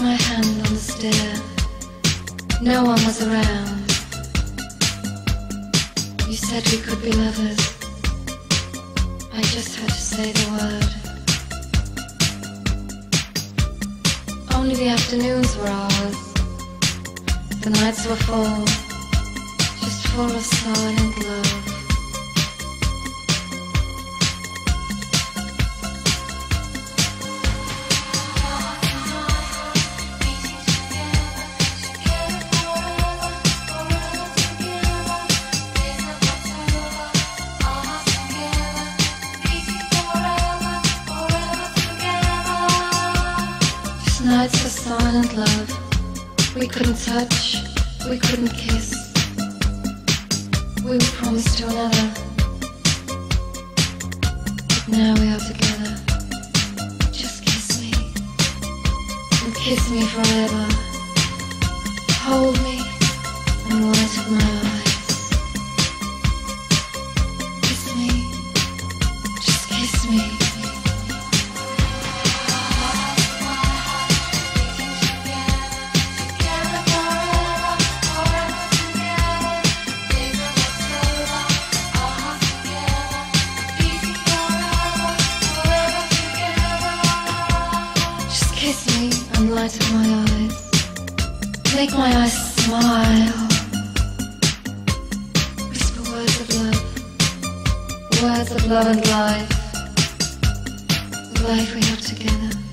my hand on the stair. No one was around. You said we could be lovers. I just had to say the word. Only the afternoons were ours. The nights were full, just full of sun and love. Nights of silent love. We couldn't touch, we couldn't kiss. We were promised to another. But now we are together. Just kiss me. And kiss me forever. Hold me and light of my eyes. Kiss me. Just kiss me. Up my eyes. Make my eyes smile. Whisper words of love. Words of love and life. Life we have together.